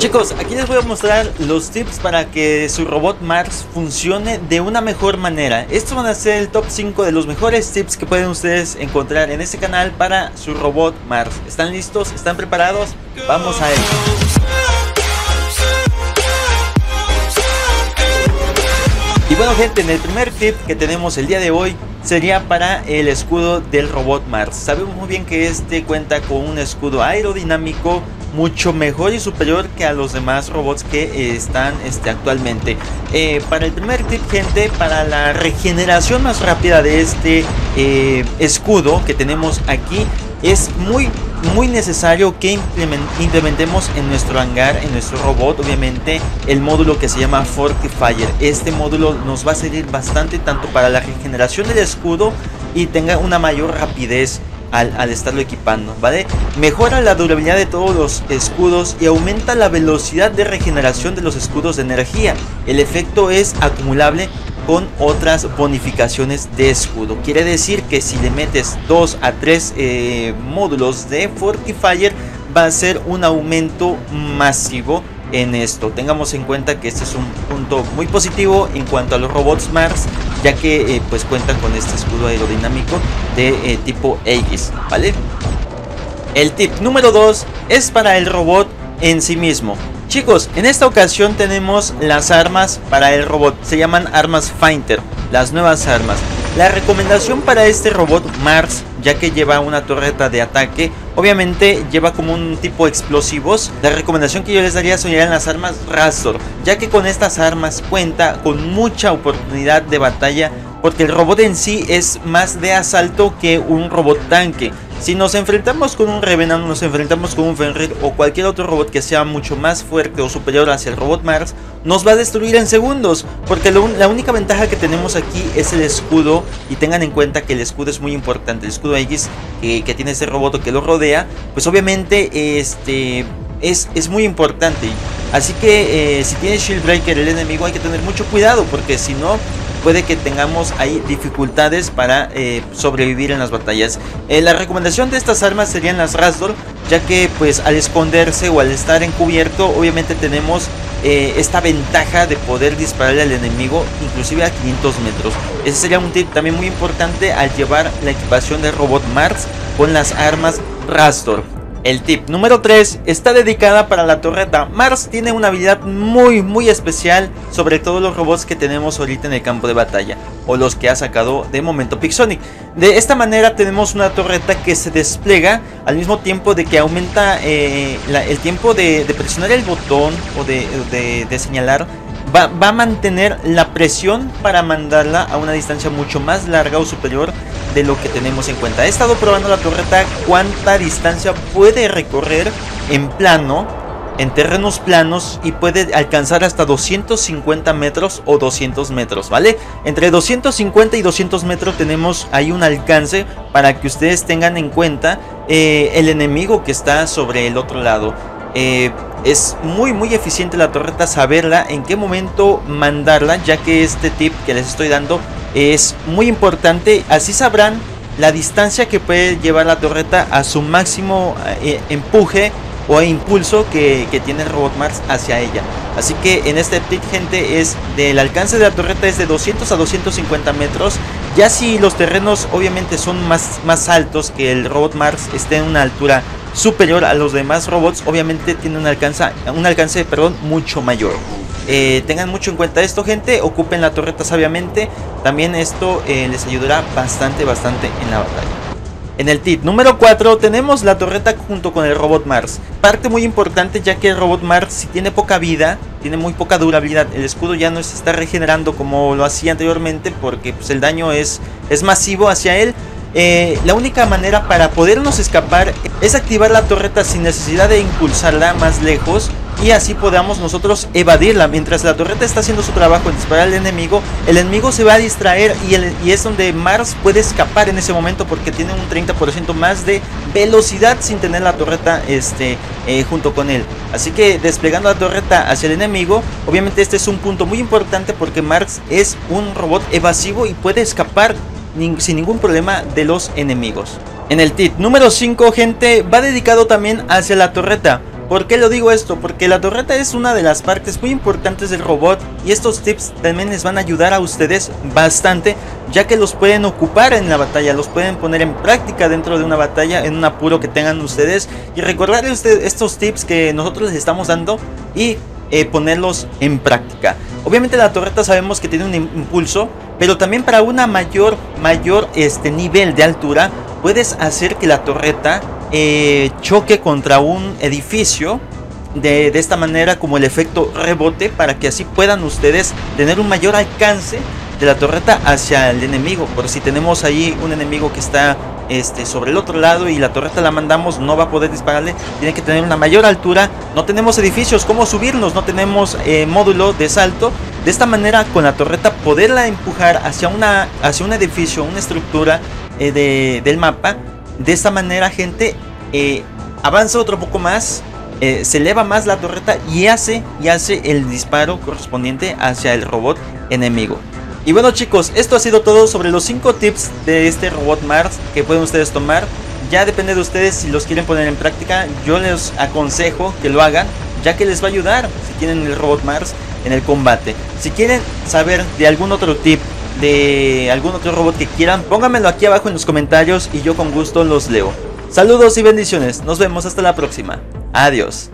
Chicos, aquí les voy a mostrar los tips para que su robot Mars funcione de una mejor manera. Estos van a ser el top 5 de los mejores tips que pueden ustedes encontrar en este canal para su robot Mars. ¿Están listos? ¿Están preparados? Vamos a ello. Y bueno gente, en el primer tip que tenemos el día de hoy sería para el escudo del robot Mars. Sabemos muy bien que este cuenta con un escudo aerodinámico mucho mejor y superior que a los demás robots que están este, actualmente. Eh, para el primer tip gente, para la regeneración más rápida de este eh, escudo que tenemos aquí, es muy muy necesario que implementemos en nuestro hangar, en nuestro robot, obviamente, el módulo que se llama Fortifier. Este módulo nos va a servir bastante tanto para la regeneración del escudo y tenga una mayor rapidez al, estarlo equipando, ¿vale? Mejora la durabilidad de todos los escudos y aumenta la velocidad de regeneración de los escudos de energía. El efecto es acumulable con otras bonificaciones de escudo. Quiere decir que si le metes 2 a 3 eh, módulos de Fortifier va a ser un aumento masivo en esto. Tengamos en cuenta que este es un punto muy positivo en cuanto a los robots Mars, ya que eh, pues cuentan con este escudo aerodinámico de eh, tipo Aegis, ¿vale? El tip número 2 es para el robot en sí mismo. Chicos, en esta ocasión tenemos las armas para el robot. Se llaman armas Finder, las nuevas armas. La recomendación para este robot Mars, ya que lleva una torreta de ataque, obviamente lleva como un tipo explosivos. La recomendación que yo les daría serían las armas Razor, ya que con estas armas cuenta con mucha oportunidad de batalla, porque el robot en sí es más de asalto que un robot tanque. Si nos enfrentamos con un Revenant, nos enfrentamos con un Fenrir o cualquier otro robot que sea mucho más fuerte o superior hacia el robot Mars, nos va a destruir en segundos. Porque la única ventaja que tenemos aquí es el escudo. Y tengan en cuenta que el escudo es muy importante. El escudo Aegis que tiene este robot que lo rodea, pues obviamente este es, es muy importante. Así que eh, si tiene Shield Breaker el enemigo hay que tener mucho cuidado porque si no puede que tengamos ahí dificultades para eh, sobrevivir en las batallas. Eh, la recomendación de estas armas serían las Rasdor, ya que pues al esconderse o al estar encubierto obviamente tenemos eh, esta ventaja de poder dispararle al enemigo inclusive a 500 metros. Ese sería un tip también muy importante al llevar la equipación de robot Mars con las armas Rastor. El tip número 3 está dedicada para la torreta. Mars tiene una habilidad muy muy especial sobre todos los robots que tenemos ahorita en el campo de batalla o los que ha sacado de momento Pixonic. De esta manera tenemos una torreta que se despliega al mismo tiempo de que aumenta eh, el tiempo de, presionar el botón o de, de señalar Va, a mantener la presión para mandarla a una distancia mucho más larga o superior de lo que tenemos en cuenta. He estado probando la torreta cuánta distancia puede recorrer en plano, en terrenos planos y puede alcanzar hasta 250 metros o 200 metros, ¿vale? Entre 250 y 200 metros tenemos ahí un alcance para que ustedes tengan en cuenta eh, el enemigo que está sobre el otro lado. Eh, es muy muy eficiente la torreta saberla en qué momento mandarla ya que este tip que les estoy dando es muy importante. Así sabrán la distancia que puede llevar la torreta a su máximo eh, empuje o impulso que, tiene el robot Mars hacia ella. Así que en este tip, gente, es del alcance de la torreta es de 200 a 250 metros. Ya si los terrenos obviamente son más, más altos que el robot Mars esté en una altura superior a los demás robots, obviamente tiene un alcance, un alcance perdón, mucho mayor. Eh, tengan mucho en cuenta esto, gente. Ocupen la torreta sabiamente. También esto eh, les ayudará bastante, bastante en la batalla. En el tip número 4 tenemos la torreta junto con el robot Mars. Parte muy importante ya que el robot Mars si tiene poca vida, tiene muy poca durabilidad. El escudo ya no se está regenerando como lo hacía anteriormente porque pues, el daño es, es masivo hacia él. Eh, la única manera para podernos escapar es activar la torreta sin necesidad de impulsarla más lejos y así podamos nosotros evadirla. Mientras la torreta está haciendo su trabajo en disparar al enemigo, el enemigo se va a distraer y, es donde Mars puede escapar en ese momento porque tiene un 30% más de velocidad sin tener la torreta este, eh, junto con él. Así que desplegando la torreta hacia el enemigo, obviamente este es un punto muy importante porque Mars es un robot evasivo y puede escapar sin ningún problema de los enemigos. En el tip número 5, gente, va dedicado también hacia la torreta. ¿Por qué lo digo esto? Porque la torreta es una de las partes muy importantes del robot y estos tips también les van a ayudar a ustedes bastante ya que los pueden ocupar en la batalla, los pueden poner en práctica dentro de una batalla, en un apuro que tengan ustedes y recordarles estos tips que nosotros les estamos dando y eh, ponerlos en práctica. Obviamente la torreta sabemos que tiene un impulso, pero también para una mayor, mayor este, nivel de altura puedes hacer que la torreta eh, choque contra un edificio de, de, esta manera como el efecto rebote para que así puedan ustedes tener un mayor alcance de la torreta hacia el enemigo. Por si tenemos ahí un enemigo que está este, sobre el otro lado y la torreta la mandamos, no va a poder dispararle. Tiene que tener una mayor altura. No tenemos edificios, como subirnos, no tenemos eh, módulo de salto. De esta manera, con la torreta, poderla empujar hacia, una, hacia un edificio, una estructura eh, de, del mapa de esta manera, gente, eh, avanza otro poco más, se eleva más la torreta y hace, y hace el disparo correspondiente hacia el robot enemigo. Y bueno chicos, esto ha sido todo sobre los 5 tips de este robot Mars que pueden ustedes tomar. Ya depende de ustedes si los quieren poner en práctica. Yo les aconsejo que lo hagan, ya que les va a ayudar si tienen el robot Mars en el combate. Si quieren saber de algún otro tip de algún otro robot que quieran, pónganmelo aquí abajo en los comentarios y yo con gusto los leo. Saludos y bendiciones, nos vemos hasta la próxima. Adiós.